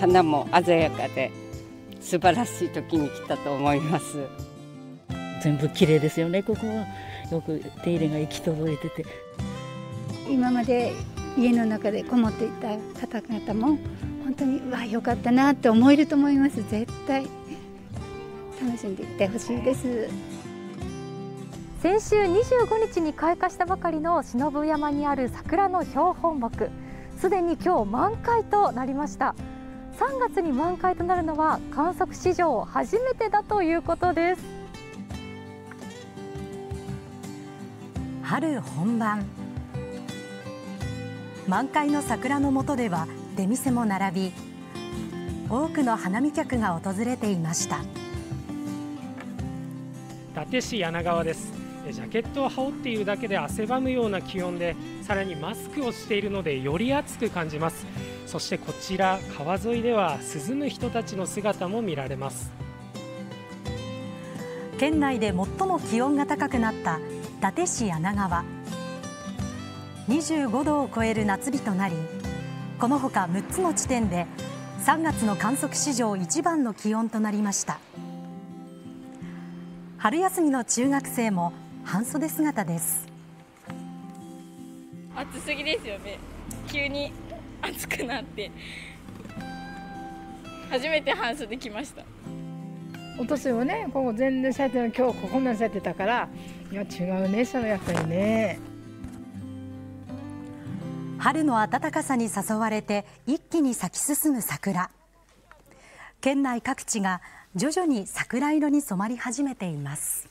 花も鮮やかで素晴らしい時に来たと思います。全部綺麗ですよねここは。よく手入れが行き届いてて。今まで家の中でこもっていた方々も本当にうわ良かったなって思えると思います。絶対楽しんでいってほしいです。先週25日に開花したばかりの忍山にある桜の標本木。すでに今日満開となりました3月に満開となるのは観測史上初めてだということです。春本番。満開の桜の下では出店も並び多くの花見客が訪れていました。伊達市柳川ですジャケットを羽織っているだけで汗ばむような気温でさらにマスクをしているのでより暑く感じます。そしてこちら川沿いでは涼む人たちの姿も見られます。県内で最も気温が高くなった伊達市柳川。25度を超える夏日となりこのほか6つの地点で3月の観測史上一番の気温となりました。春休みの中学生も半袖姿です。暑すぎですよね。急に暑くなって。初めて半袖来ました。お年もねここ全然咲いてる今日こんなに咲いてたからいや違うねそのやっぱりね。春の暖かさに誘われて一気に咲き進む桜。県内各地が徐々に桜色に染まり始めています